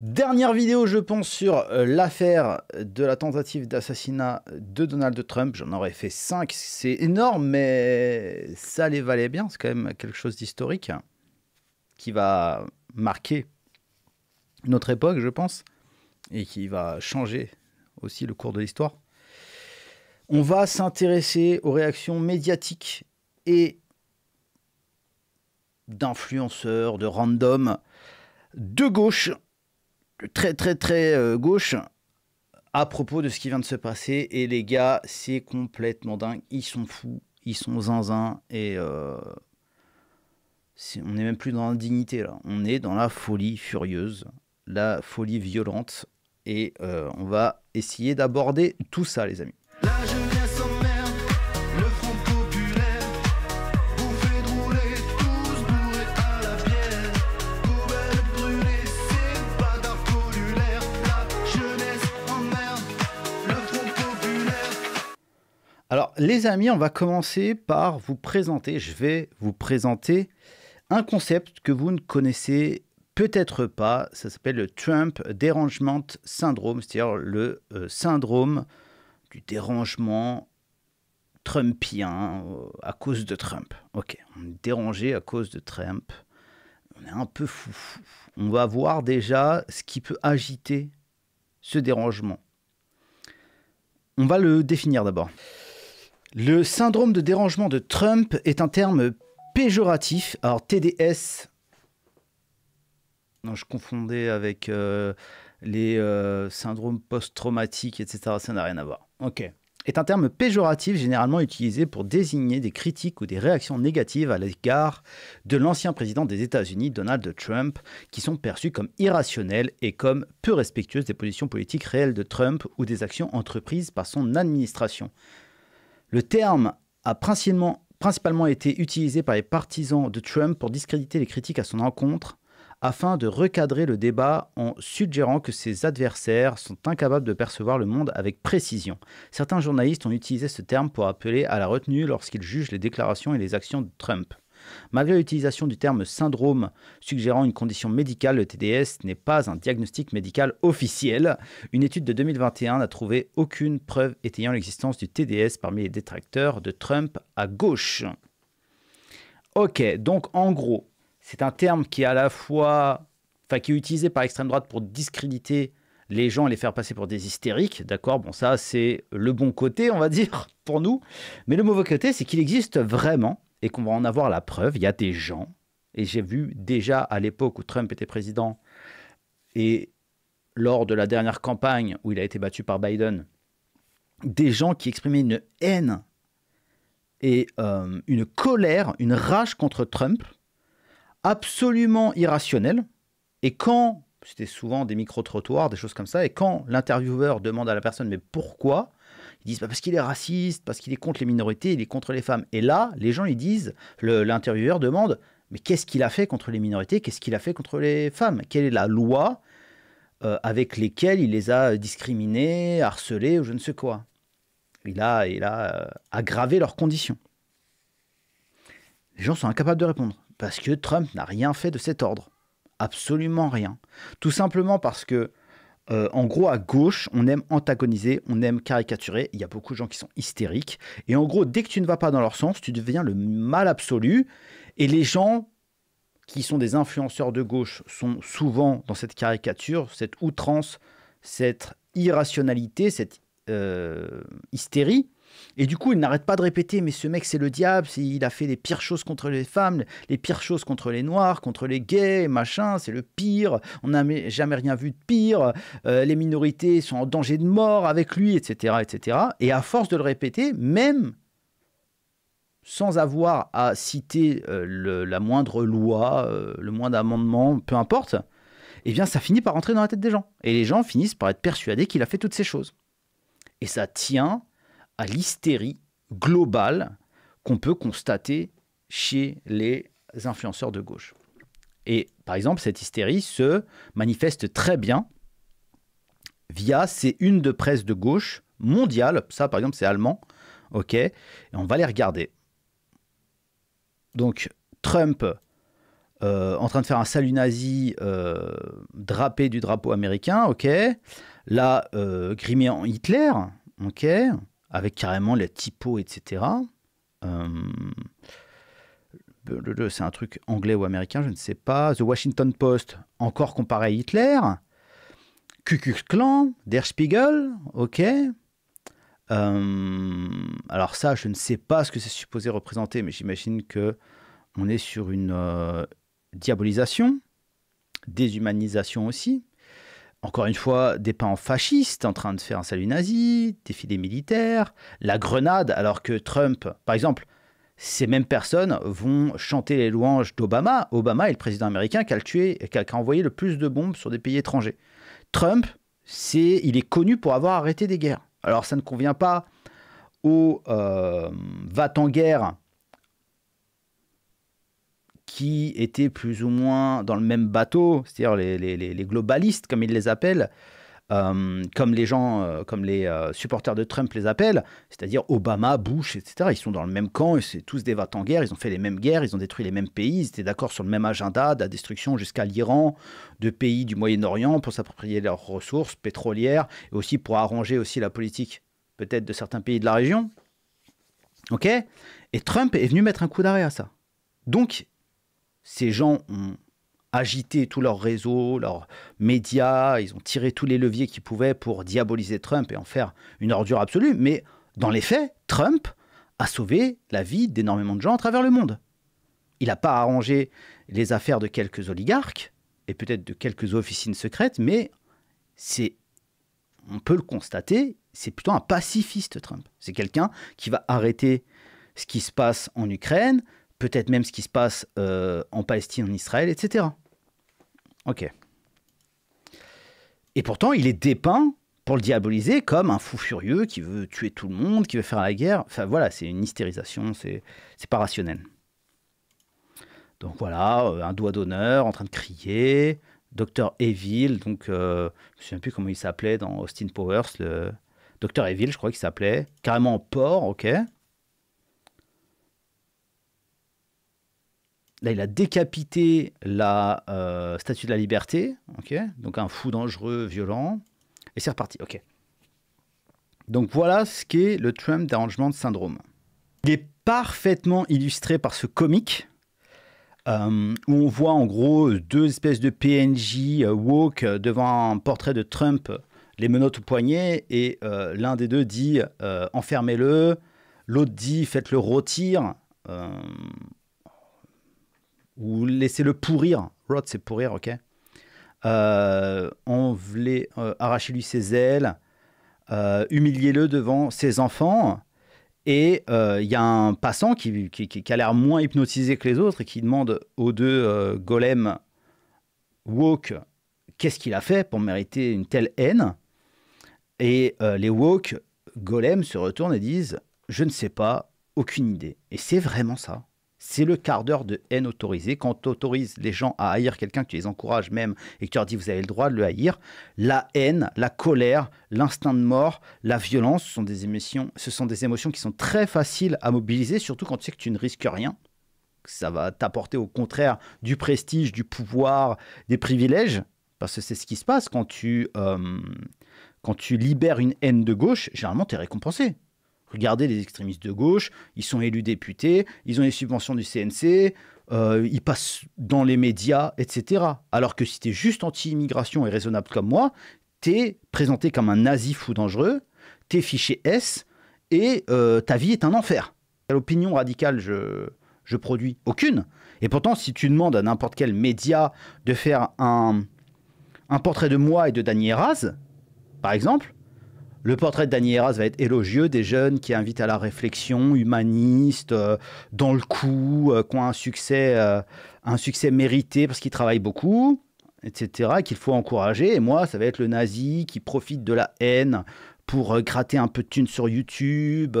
Dernière vidéo, je pense, sur euh, l'affaire de la tentative d'assassinat de Donald Trump. J'en aurais fait 5, c'est énorme, mais ça les valait bien. C'est quand même quelque chose d'historique qui va marquer notre époque, je pense, et qui va changer aussi le cours de l'histoire. On va s'intéresser aux réactions médiatiques et d'influenceurs, de random de gauche très très très euh, gauche à propos de ce qui vient de se passer. Et les gars, c'est complètement dingue. Ils sont fous, ils sont zinzins. Et euh, on n'est même plus dans l'indignité là. On est dans la folie furieuse, la folie violente. Et euh, on va essayer d'aborder tout ça, les amis. Les amis, on va commencer par vous présenter. Je vais vous présenter un concept que vous ne connaissez peut-être pas. Ça s'appelle le Trump Derangement Syndrome, c'est-à-dire le euh, syndrome du dérangement trumpien euh, à cause de Trump. Ok, on est dérangé à cause de Trump. On est un peu fou. On va voir déjà ce qui peut agiter ce dérangement. On va le définir d'abord. Le syndrome de dérangement de Trump est un terme péjoratif. Alors TDS, non, je confondais avec euh, les euh, syndromes post-traumatiques, etc. Ça n'a rien à voir. Ok. Est un terme péjoratif généralement utilisé pour désigner des critiques ou des réactions négatives à l'égard de l'ancien président des États-Unis, Donald Trump, qui sont perçues comme irrationnelles et comme peu respectueuses des positions politiques réelles de Trump ou des actions entreprises par son administration. Le terme a principalement, été utilisé par les partisans de Trump pour discréditer les critiques à son encontre, afin de recadrer le débat en suggérant que ses adversaires sont incapables de percevoir le monde avec précision. Certains journalistes ont utilisé ce terme pour appeler à la retenue lorsqu'ils jugent les déclarations et les actions de Trump. Malgré l'utilisation du terme syndrome suggérant une condition médicale, le TDS n'est pas un diagnostic médical officiel. Une étude de 2021 n'a trouvé aucune preuve étayant l'existence du TDS parmi les détracteurs de Trump à gauche. Ok, donc en gros, c'est un terme qui est à la fois, enfin qui est utilisé par l'extrême droite pour discréditer les gens et les faire passer pour des hystériques, d'accord Bon, ça c'est le bon côté, on va dire, pour nous. Mais le mauvais côté, c'est qu'il existe vraiment et qu'on va en avoir la preuve. Il y a des gens, et j'ai vu déjà à l'époque où Trump était président, et lors de la dernière campagne où il a été battu par Biden, des gens qui exprimaient une haine et euh, une colère, une rage contre Trump, absolument irrationnelle. Et quand, c'était souvent des micro-trottoirs, des choses comme ça, et quand l'intervieweur demande à la personne mais pourquoi, ils disent bah, parce qu'il est raciste, parce qu'il est contre les minorités, il est contre les femmes. Et là, les gens ils disent, l'intervieweur demande mais qu'est-ce qu'il a fait contre les minorités? Qu'est-ce qu'il a fait contre les femmes? Quelle est la loi euh, avec lesquelles il les a discriminés, harcelés ou je ne sais quoi? Il a, il a euh, aggravé leurs conditions. Les gens sont incapables de répondre parce que Trump n'a rien fait de cet ordre. Absolument rien. Tout simplement parce que euh, en gros, à gauche, on aime antagoniser, on aime caricaturer. Il y a beaucoup de gens qui sont hystériques. Et en gros, dès que tu ne vas pas dans leur sens, tu deviens le mal absolu. Et les gens qui sont des influenceurs de gauche sont souvent dans cette caricature, cette outrance, cette irrationalité, cette euh, hystérie. Et du coup, il n'arrête pas de répéter, mais ce mec, c'est le diable, il a fait les pires choses contre les femmes, les pires choses contre les noirs, contre les gays, machin, c'est le pire, on n'a jamais rien vu de pire, euh, les minorités sont en danger de mort avec lui, etc., etc. Et à force de le répéter, même sans avoir à citer euh, la moindre loi, euh, le moindre amendement, peu importe, eh bien, ça finit par rentrer dans la tête des gens. Et les gens finissent par être persuadés qu'il a fait toutes ces choses. Et ça tient à l'hystérie globale qu'on peut constater chez les influenceurs de gauche. Et par exemple, cette hystérie se manifeste très bien via ces unes de presse de gauche mondiales. Ça, par exemple, c'est allemand. OK on va les regarder. Donc, Trump en train de faire un salut nazi drapé du drapeau américain, ok. Là, grimé en Hitler, ok, avec carrément les typos, etc. c'est un truc anglais ou américain, je ne sais pas. The Washington Post, encore comparé à Hitler. Ku Klan, Der Spiegel, ok. Euh, alors ça, je ne sais pas ce que c'est supposé représenter, mais j'imagine que on est sur une euh, diabolisation, déshumanisation aussi. Encore une fois, des pans fascistes en train de faire un salut nazi, défilé militaire, la grenade, alors que Trump, par exemple, ces mêmes personnes vont chanter les louanges d'Obama. Obama est le président américain qui a, tué, qui a envoyé le plus de bombes sur des pays étrangers. Trump, c'est, il est connu pour avoir arrêté des guerres. Alors ça ne convient pas aux euh, va-t-en-guerre qui étaient plus ou moins dans le même bateau, c'est-à-dire les, globalistes, comme ils les appellent, euh, comme les gens, euh, comme les euh, supporters de Trump les appellent, c'est-à-dire Obama, Bush, etc. Ils sont dans le même camp, c'est tous des vats en guerre, ils ont fait les mêmes guerres, ils ont détruit les mêmes pays, ils étaient d'accord sur le même agenda de la destruction jusqu'à l'Iran, de pays du Moyen-Orient pour s'approprier leurs ressources pétrolières, et aussi pour arranger aussi la politique peut-être de certains pays de la région. Ok? Et Trump est venu mettre un coup d'arrêt à ça. Donc, ces gens ont agité tout leur réseau, leurs médias, ils ont tiré tous les leviers qu'ils pouvaient pour diaboliser Trump et en faire une ordure absolue. Mais dans les faits, Trump a sauvé la vie d'énormément de gens à travers le monde. Il n'a pas arrangé les affaires de quelques oligarques et peut-être de quelques officines secrètes, mais c'est, on peut le constater, c'est plutôt un pacifiste Trump. C'est quelqu'un qui va arrêter ce qui se passe en Ukraine, peut-être même ce qui se passe euh, en Palestine, en Israël, etc. Ok. Et pourtant, il est dépeint pour le diaboliser comme un fou furieux qui veut tuer tout le monde, qui veut faire la guerre. Enfin voilà, c'est une hystérisation, c'est pas rationnel. Donc voilà, euh, un doigt d'honneur en train de crier. Docteur Evil, donc euh, je ne me souviens plus comment il s'appelait dans Austin Powers, le Docteur Evil, je crois qu'il s'appelait. Carrément en porc, ok. Là, il a décapité la euh, statue de la liberté, donc un fou dangereux, violent, et c'est reparti. Donc voilà ce qu'est le Trump Derangement Syndrome. Il est parfaitement illustré par ce comique, euh, où on voit en gros deux espèces de PNJ euh, woke devant un portrait de Trump, les menottes au poignet, et l'un des deux dit enfermez-le, l'autre dit faites-le rôtir ou laissez-le pourrir. Rot, c'est pourrir, ok. Euh, voulait euh, arracher lui ses ailes, euh, humilier-le devant ses enfants. Et il y a un passant qui, qui, a l'air moins hypnotisé que les autres et qui demande aux deux golems woke qu'est-ce qu'il a fait pour mériter une telle haine. Et les woke golems se retournent et disent Je ne sais pas, aucune idée. Et c'est vraiment ça c'est le quart d'heure de haine autorisée. Quand tu autorises les gens à haïr quelqu'un, que tu les encourages même et que tu leur dis vous avez le droit de le haïr, la haine, la colère, l'instinct de mort, la violence, ce sont des émotions, ce sont des émotions qui sont très faciles à mobiliser, surtout quand tu sais que tu ne risques rien. Ça va t'apporter au contraire du prestige, du pouvoir, des privilèges, parce que c'est ce qui se passe quand tu, euh, quand tu libères une haine de gauche, généralement tu es récompensé. Regardez les extrémistes de gauche, ils sont élus députés, ils ont les subventions du CNC, euh, ils passent dans les médias, etc. Alors que si tu es juste anti-immigration et raisonnable comme moi, tu es présenté comme un nazi fou dangereux, tu es fiché S et euh, ta vie est un enfer. Quelle opinion radicale je, je produis Aucune. Et pourtant, si tu demandes à n'importe quel média de faire un, un portrait de moi et de Dany Eraz, par exemple, le portrait de Dany Eras va être élogieux, des jeunes qui invitent à la réflexion, humanistes, euh, dans le coup, euh, qui ont un succès, euh, un succès mérité parce qu'ils travaillent beaucoup, etc., qu'il faut encourager. Et moi, ça va être le nazi qui profite de la haine pour gratter un peu de thunes sur YouTube,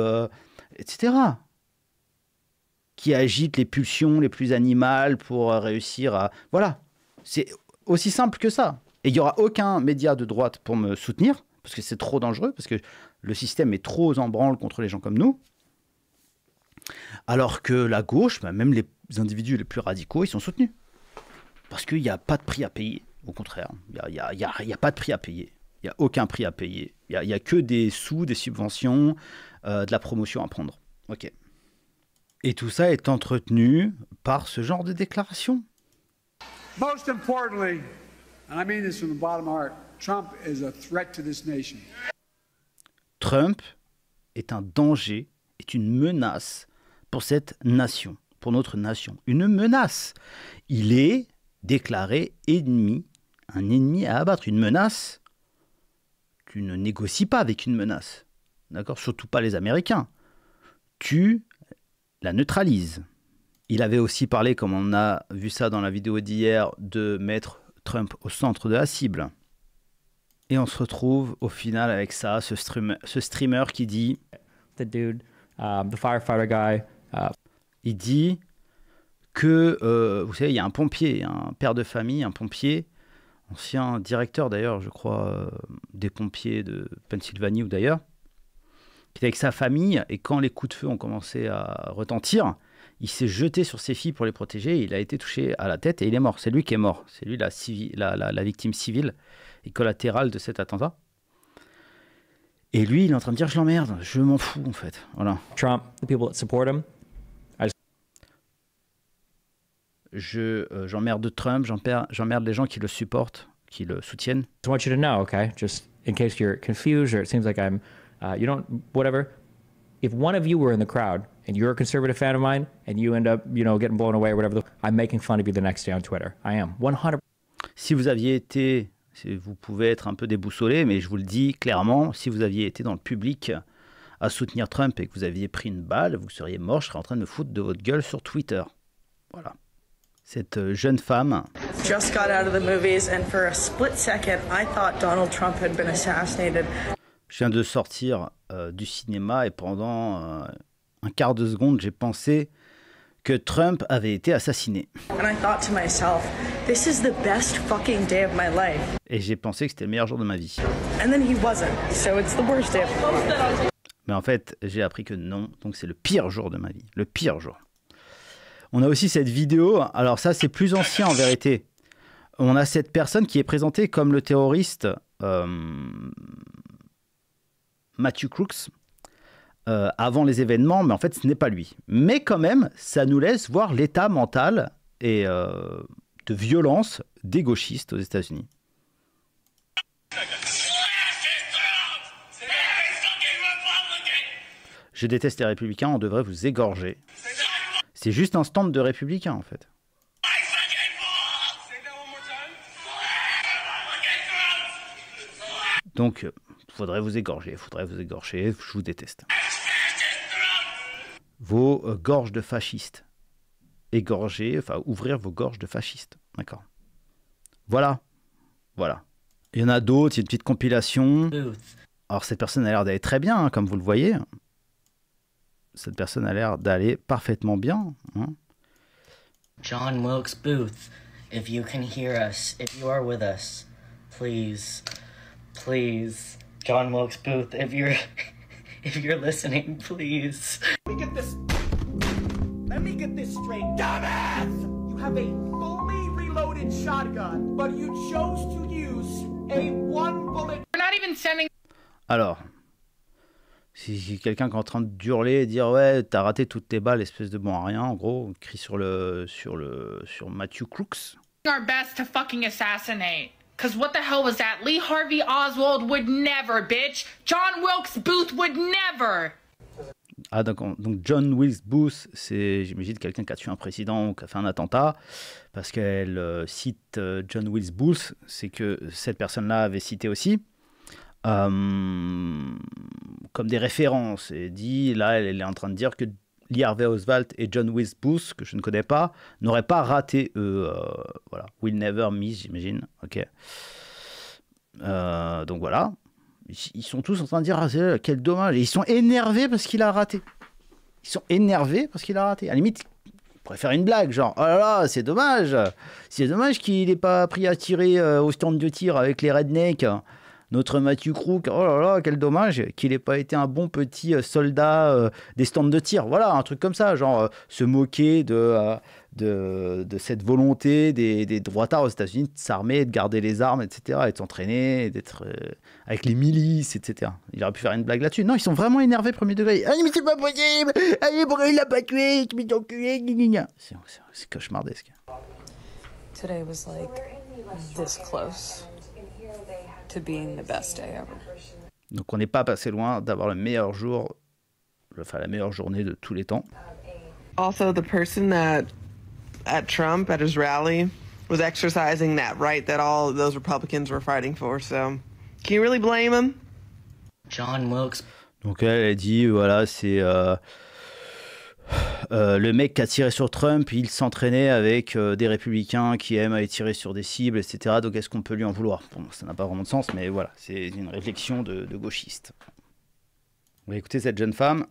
etc. Qui agite les pulsions les plus animales pour réussir à... Voilà, c'est aussi simple que ça. Et il n'y aura aucun média de droite pour me soutenir parce que c'est trop dangereux, parce que le système est trop en branle contre les gens comme nous. Alors que la gauche, bah, même les individus les plus radicaux, ils sont soutenus. Parce qu'il n'y a pas de prix à payer. Au contraire, il n'y a, pas de prix à payer. Il n'y a aucun prix à payer. Il n'y a, a, que des sous, des subventions, euh, de la promotion à prendre. Ok. Et tout ça est entretenu par ce genre de déclaration. Most importantly, and I mean this from the bottom of my heart, Trump is a threat to this nation. Trump est un danger, est une menace pour cette nation, pour notre nation. Une menace. Il est déclaré ennemi, un ennemi à abattre, une menace. Tu ne négocies pas avec une menace. D'accord? Surtout pas les Américains. Tu la neutralises. Il avait aussi parlé, comme on a vu ça dans la vidéo d'hier, de mettre Trump au centre de la cible. Et on se retrouve au final avec ça, ce streamer, ce streamer qui dit the dude, um, the firefighter guy, uh, Il dit que, euh, vous savez, il y a un pompier, un père de famille, un pompier, ancien directeur d'ailleurs, je crois, euh, des pompiers de Pennsylvanie ou d'ailleurs, qui était avec sa famille, et quand les coups de feu ont commencé à retentir, il s'est jeté sur ses filles pour les protéger, il a été touché à la tête et il est mort. C'est lui qui est mort, c'est lui la, la, la, la victime civile et collatérale de cet attentat. Et lui, il est en train de dire je l'emmerde, je m'en fous en fait. Voilà. Trump, the people that support him. Je euh, j'emmerde Trump, j'emmerde les gens qui le supportent, qui le soutiennent. I want you to know, okay, just in case you're confused or it seems like I'm, uh, you don't, whatever. If one of you were in the crowd and you're a conservative fan of mine and you end up, you know, getting blown away or whatever, I'm making fun of you the next day on Twitter. I am 100. Si vous aviez été vous pouvez être un peu déboussolé, mais je vous le dis clairement, si vous aviez été dans le public à soutenir Trump et que vous aviez pris une balle, vous seriez mort, je serais en train de me foutre de votre gueule sur Twitter. Voilà. Cette euh, jeune femme. Just got out of the movies and for a split second, I thought Donald Trump had been assassinated. Je viens de sortir euh, du cinéma et pendant euh, un quart de seconde, j'ai pensé que Trump avait été assassiné. Et j'ai pensé que c'était le meilleur jour de ma vie. Mais en fait, j'ai appris que non, donc c'est le pire jour de ma vie, le pire jour. On a aussi cette vidéo, alors ça c'est plus ancien en vérité. On a cette personne qui est présentée comme le terroriste euh, Matthew Crooks, euh, avant les événements, mais en fait, ce n'est pas lui. Mais quand même, ça nous laisse voir l'état mental et euh, de violence des gauchistes aux États-Unis. Je déteste les républicains, on devrait vous égorger. C'est juste un stand de républicains en fait. Donc, faudrait vous égorger, faudrait vous égorger, je vous déteste vos euh, gorges de fascistes. Égorger, enfin ouvrir vos gorges de fascistes. D'accord. Voilà. Voilà. Il y en a d'autres, il y a une petite compilation. Alors cette personne a l'air d'aller très bien, hein, comme vous le voyez. Cette personne a l'air d'aller parfaitement bien. Hein. John Wilkes Booth, if you can hear us, if you are with us, please, please, John Wilkes Booth, if you're if you're listening, please. Let me get this. Let me get this straight. Dumbass! You have a fully reloaded shotgun, but you chose to use a one bullet. We're not even sending. Alors, si quelqu'un qui est en train de hurler et dire ouais t'as raté toutes tes balles espèce de bon à rien en gros crie sur le sur le sur Matthew Crooks our best to fucking assassinate Cause what the hell was that? Lee Harvey Oswald would never, bitch. John Wilkes Booth would never. Ah donc, donc John Wilkes Booth, c'est j'imagine quelqu'un qui a tué un président ou qui a fait un attentat, parce qu'elle euh, cite euh, John Wilkes Booth, c'est que cette personne-là avait cité aussi, euh, comme des références, et dit, là elle est en train de dire que Lee Oswald et John Wilkes Booth, que je ne connais pas, n'auraient pas raté eux. Euh, voilà, Will Never Miss, j'imagine. Ok. Euh, donc voilà. Ils sont tous en train de dire ah, quel dommage. Ils sont énervés parce qu'il a raté. Ils sont énervés parce qu'il a raté. À la limite, ils pourraient faire une blague, genre oh là là, c'est dommage. C'est dommage qu'il n'ait pas pris à tirer euh, au stand de tir avec les rednecks. Notre Matthew Crook, oh là là, quel dommage qu'il n'ait pas été un bon petit euh, soldat euh, des stands de tir. Voilà, un truc comme ça, genre euh, se moquer de, de, cette volonté des, des droitards aux États-Unis de s'armer, de garder les armes, etc., et de s'entraîner, d'être avec les milices, etc. Il aurait pu faire une blague là-dessus. Non, ils sont vraiment énervés, premier degré. Ah, mais c'est pas possible Allez, pourquoi il l'a pas tué Tu m'es enculé. C'est cauchemardesque. Today was like this close to being the best day ever. Donc on n'est pas passé loin d'avoir le meilleur jour, enfin la meilleure journée de tous les temps. Also, the person that at Trump at his rally was exercising that right that all those Republicans were fighting for. So, can you really blame him? John Wilkes Donc elle, elle dit, voilà, c'est euh, euh, le mec qui a tiré sur Trump, il s'entraînait avec euh, des républicains qui aiment aller tirer sur des cibles, etc. Donc est-ce qu'on peut lui en vouloir? Bon, ça n'a pas vraiment de sens, mais voilà, c'est une réflexion de, de gauchiste. On va écouter cette jeune femme.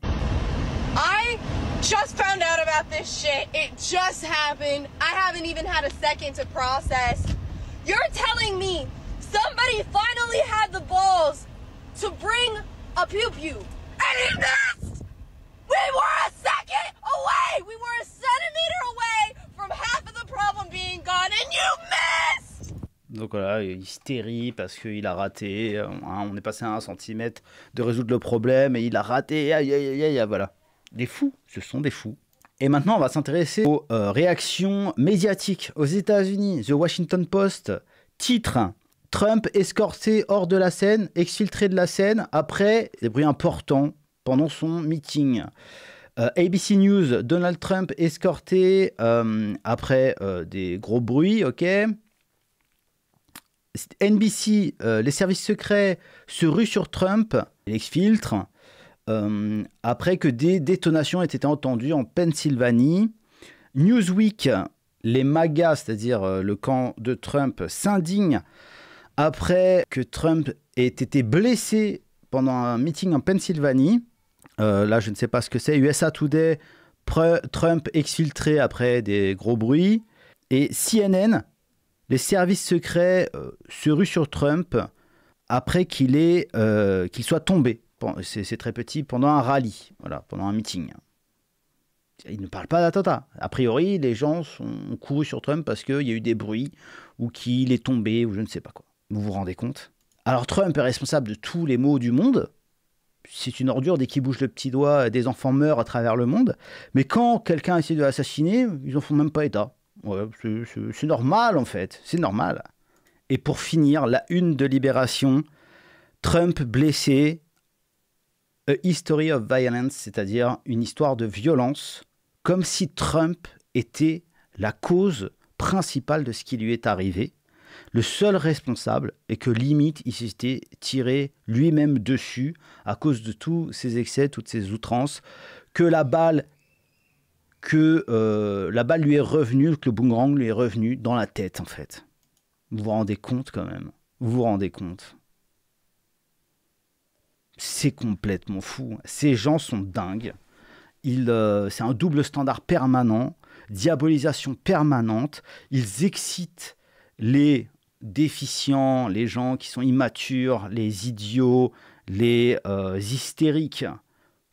I just found out about this shit. It just happened. I haven't even had a second to process. You're telling me somebody finally had the balls to bring a pew pew and he missed! We were away! We were a centimeter away from half of the problem being gone! Donc voilà, hystérie parce qu'il a raté. euh, hein, on est passé à un centimètre de résoudre le problème et il a raté. Aïe, aïe, aïe, aïe, voilà. Des fous, ce sont des fous. Et maintenant, on va s'intéresser aux euh, réactions médiatiques aux États-Unis. The Washington Post titre Trump escorté hors de la scène, exfiltré de la scène après des bruits importants pendant son meeting. Euh, ABC News, Donald Trump escorté euh, après euh, des gros bruits, ok NBC, les services secrets se ruent sur Trump, il exfiltre, euh, après que des détonations aient été entendues en Pennsylvanie. Newsweek, les MAGA, c'est-à-dire le camp de Trump, s'indignent après que Trump ait été blessé pendant un meeting en Pennsylvanie. Euh, là, je ne sais pas ce que c'est. USA Today, Trump exfiltré après des gros bruits. Et CNN, les services secrets euh, se ruent sur Trump après qu'il euh, soit tombé. C'est très petit pendant un rallye, voilà, pendant un meeting. Il ne parle pas d'attentat. A priori, les gens sont, ont couru sur Trump parce qu'il y a eu des bruits ou qu'il est tombé ou je ne sais pas quoi. Vous vous rendez compte? Alors Trump est responsable de tous les maux du monde. C'est une ordure dès qu'il bouge le petit doigt, des enfants meurent à travers le monde. Mais quand quelqu'un essaie de l'assassiner, ils n'en font même pas état. C'est normal en fait, c'est normal. Et pour finir, la une de Libération, Trump blessé, A History of Violence, c'est-à-dire une histoire de violence, comme si Trump était la cause principale de ce qui lui est arrivé, le seul responsable, et que limite il s'était tiré lui-même dessus à cause de tous ses excès, toutes ses outrances, que la balle que euh, la balle lui est revenue, que le boomerang lui est revenu dans la tête, en fait. Vous vous rendez compte quand même Vous vous rendez compte C'est complètement fou. Ces gens sont dingues. Euh, c'est un double standard permanent, diabolisation permanente. Ils excitent les déficients, les gens qui sont immatures, les idiots, les euh, hystériques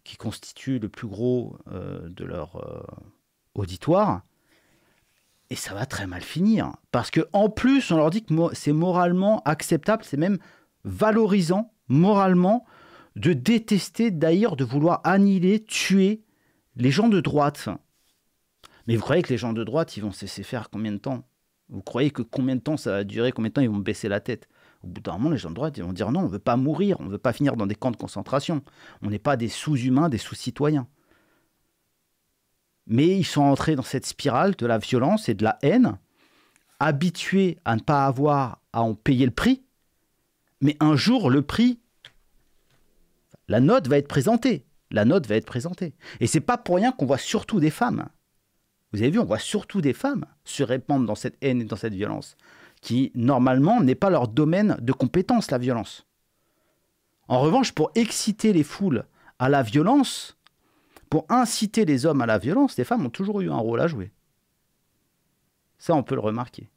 qui constituent le plus gros euh, de leur euh, auditoire. Et ça va très mal finir. Parce que en plus, on leur dit que c'est moralement acceptable, c'est même valorisant moralement de détester, d'ailleurs, de vouloir annihiler, tuer les gens de droite. Mais vous croyez que les gens de droite, ils vont se laisser faire combien de temps? Vous croyez que combien de temps ça va durer Combien de temps ils vont baisser la tête? Au bout d'un moment, les gens de droite, vont dire non, on ne veut pas mourir, on ne veut pas finir dans des camps de concentration. On n'est pas des sous-humains, des sous-citoyens. Mais ils sont entrés dans cette spirale de la violence et de la haine, habitués à ne pas avoir à en payer le prix. Mais un jour, le prix, la note va être présentée. La note va être présentée. Et c'est pas pour rien qu'on voit surtout des femmes. Vous avez vu, on voit surtout des femmes se répandre dans cette haine et dans cette violence, qui normalement n'est pas leur domaine de compétence, la violence. En revanche, pour exciter les foules à la violence, pour inciter les hommes à la violence, les femmes ont toujours eu un rôle à jouer. Ça, on peut le remarquer.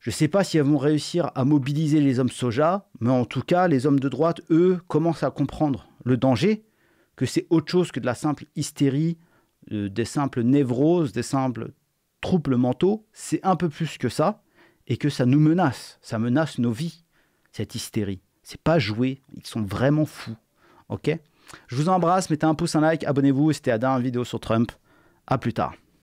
Je ne sais pas si elles vont réussir à mobiliser les hommes soja, mais en tout cas, les hommes de droite, eux, commencent à comprendre le danger, que c'est autre chose que de la simple hystérie, euh, des simples névroses, des simples troubles mentaux. C'est un peu plus que ça, et que ça nous menace. Ça menace nos vies, cette hystérie. C'est pas joué, ils sont vraiment fous. Ok? Je vous embrasse, mettez un pouce, un like, abonnez-vous, c'était Adam, vidéo sur Trump. À plus tard.